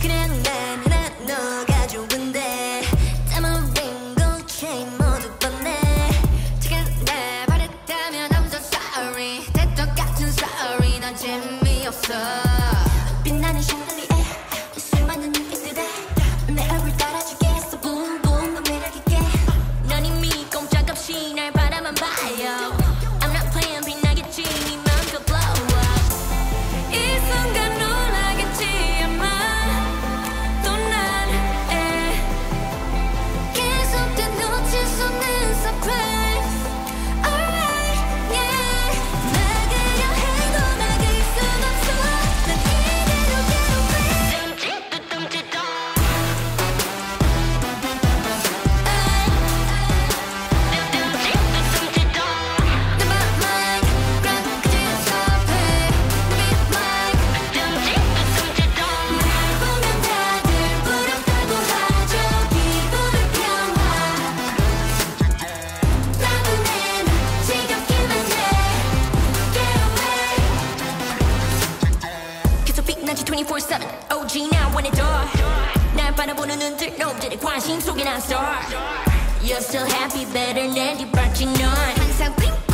그냥 난 난 너가 좋은데. 담은 빙고 체인 모두 벗네 지금 날 버렸다면 I'm 대똑같은 sorry. 재미없어. 빛나는 샹들 24-7 OG now when it door. 날 바라보는 눈들 놈들의 관심 속에 난 star. You're still happy better than you but you know. 항상 핑